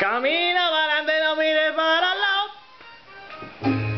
Camina para adelante, no mires para el lado.